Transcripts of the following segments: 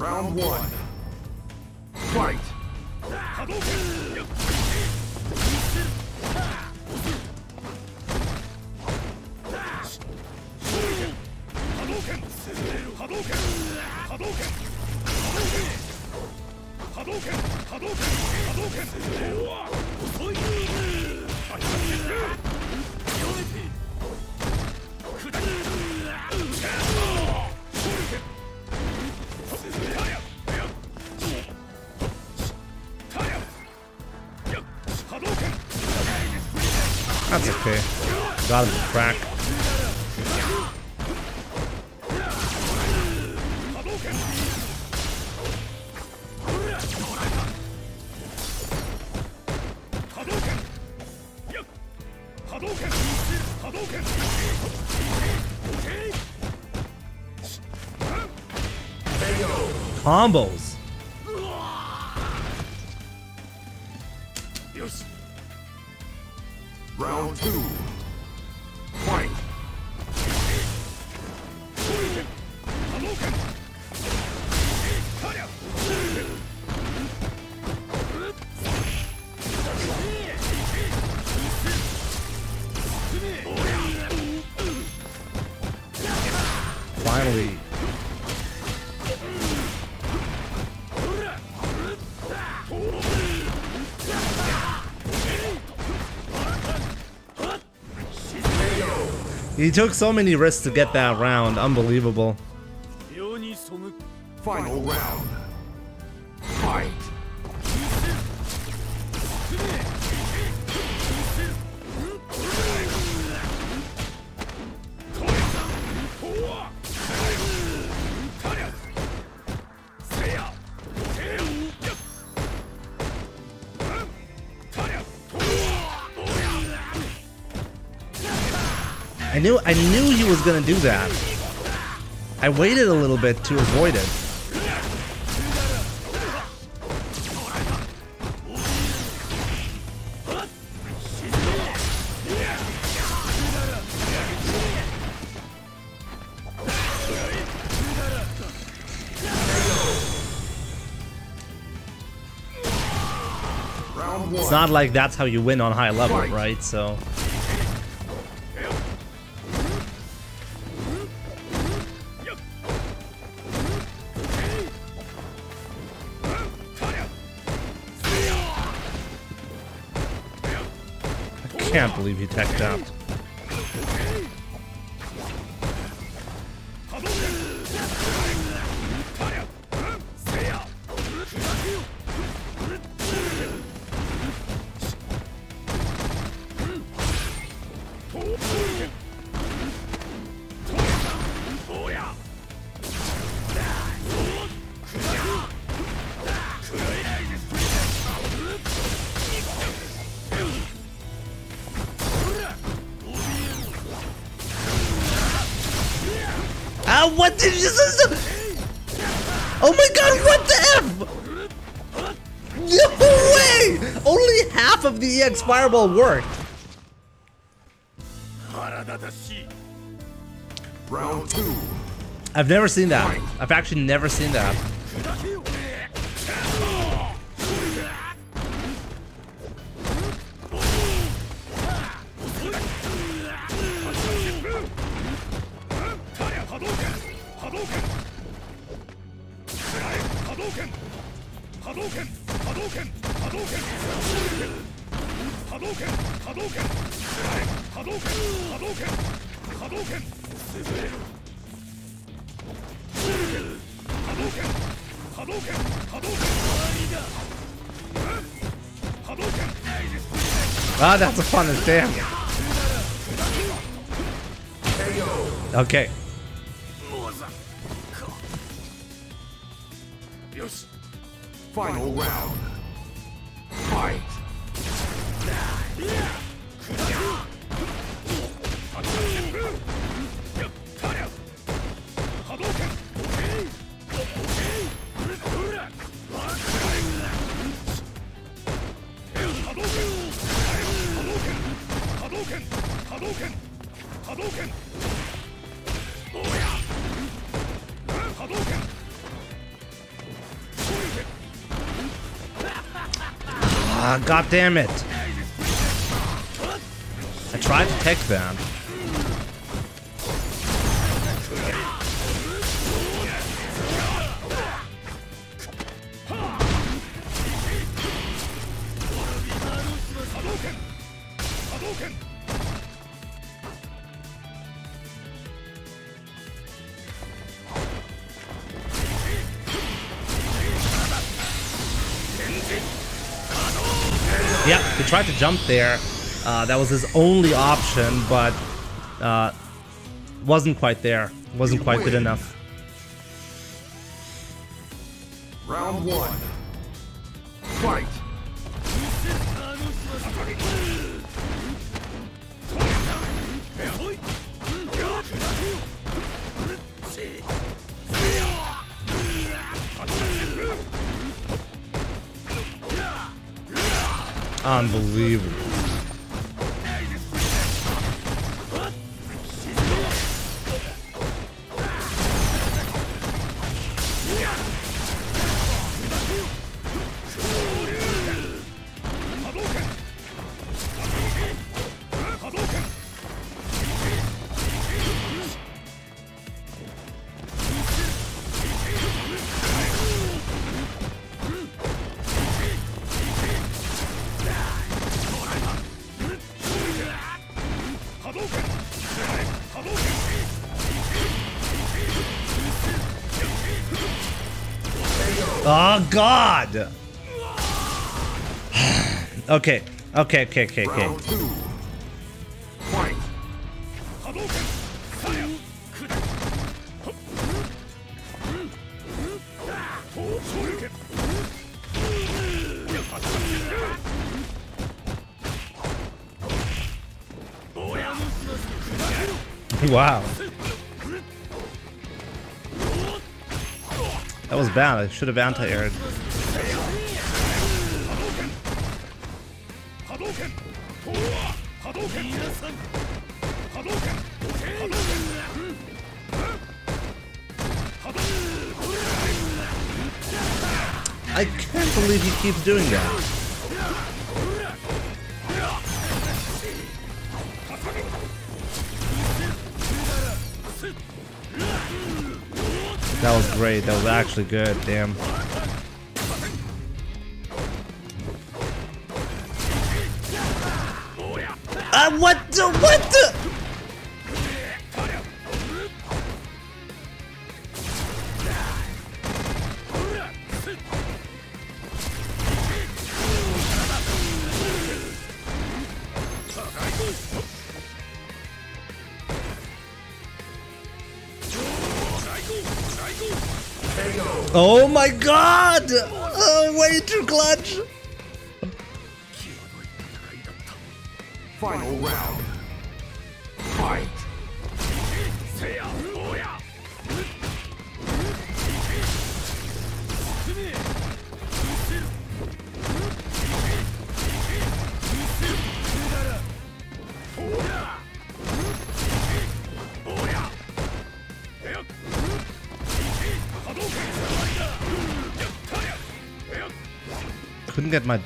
Round one. Fight. 波動拳波動拳波動拳波動拳 okay. Got him crack. Combos. He took so many risks to get that round. Unbelievable. Final round. Knew I knew he was gonna do that. I waited a little bit to avoid it. It's not like that's how you win on high level, right? So can't believe he teched out. What did you? Oh my god, what the F? No way! Only half of the EX Fireball worked. Round two. I've never seen that. I've actually never seen that. Ah, that's a fun as damn. Okay. Final round. Fight! Ah, god damn it. I tried to tech them. Tried to jump there. Uh, that was his only option, but uh, wasn't quite there. Wasn't quite good enough. Round one. Fight. Unbelievable. Oh God. okay, okay, okay, okay, okay. Round two. Fight. Wow. That was bad. I should have anti-aired. I can't believe he keeps doing that. That was great. That was actually good. Damn. Ah, what the? What the? Oh my god! Oh, way too clutch! Final round. Couldn't get my.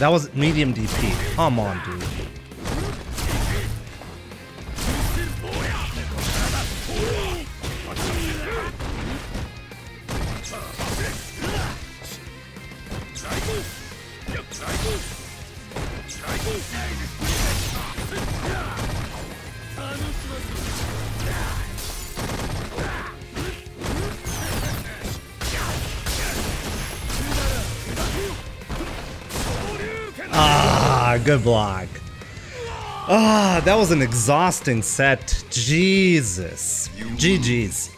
That was medium DP. Come on, dude. Good block. Ah, that was an exhausting set. Jesus. GG's.